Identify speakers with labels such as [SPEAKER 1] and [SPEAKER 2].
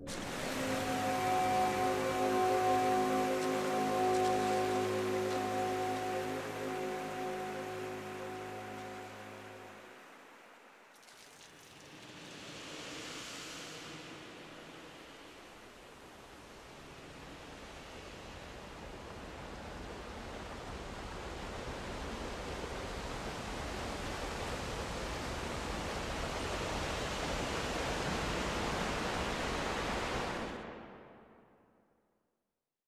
[SPEAKER 1] you